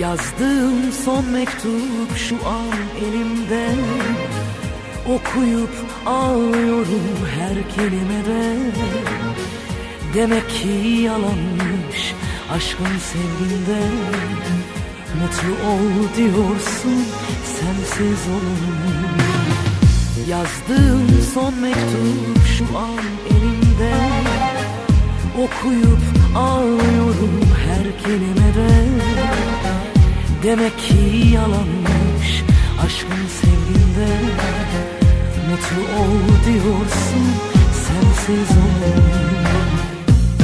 Yazdığım son mektup şu an elimde. Okuyup ağlıyorum her kelimede. Demek ki yalanmış aşkın sevginde. Mutlu ol diyorsun sensiz olur Yazdığım son mektup şu an elimde. Okuyup ağlıyorum her kelimede Demek ki yalanmış aşkın sevginde. Mutlu ol diyorsun sensiz olur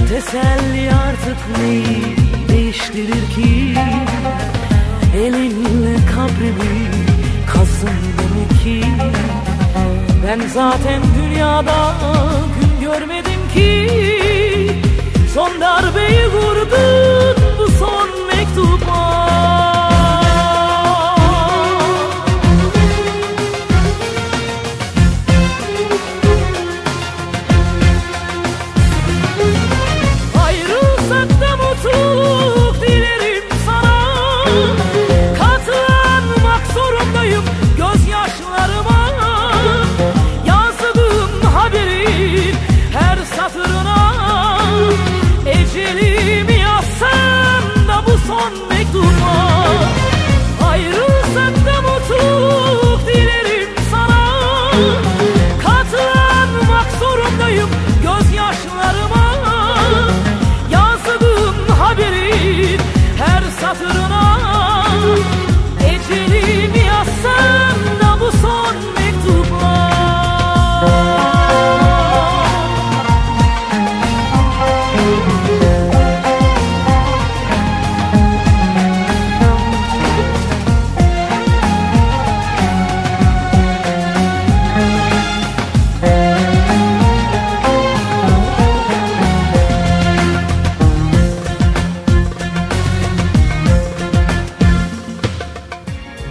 Teselli artık neyi değiştirir ki? Elinle kabrimi kazın demek ki? Ben zaten dünyada da bu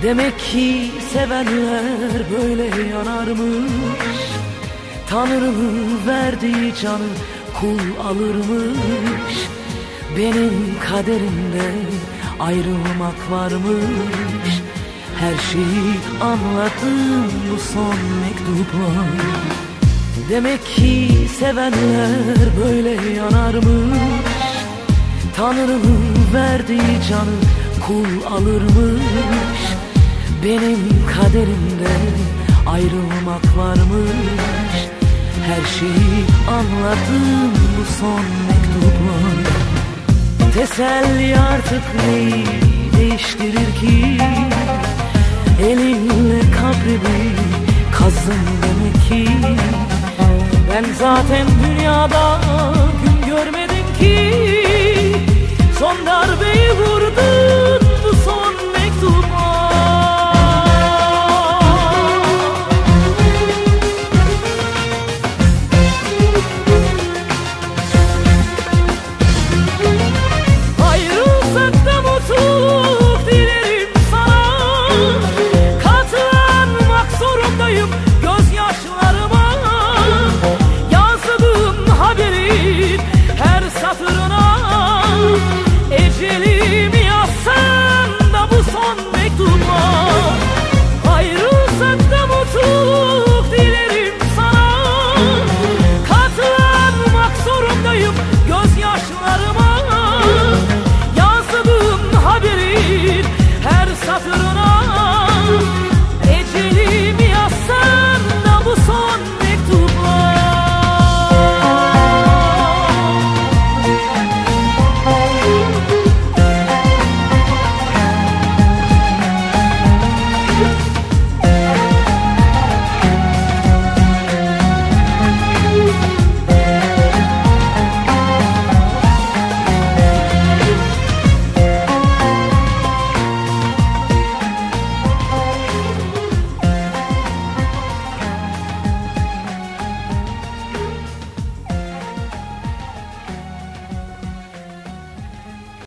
Demek ki sevenler böyle yanarmış. Tanrı'nın verdiği canı kul alırmış. Benim kaderimde ayrılmak varmış. Her şeyi anladım bu son mektupla. Demek ki sevenler böyle yanarmış. Tanrı'nın verdiği canı kul alırmış Benim kaderimde ayrılmak varmış. Her şeyi anladım bu son mektupla. Teselli artık neyi değiştirir ki? Elinle kabrimi kazın demek ki. Ben zaten dünyada gün görmedim ki. Son darbeyi vurdun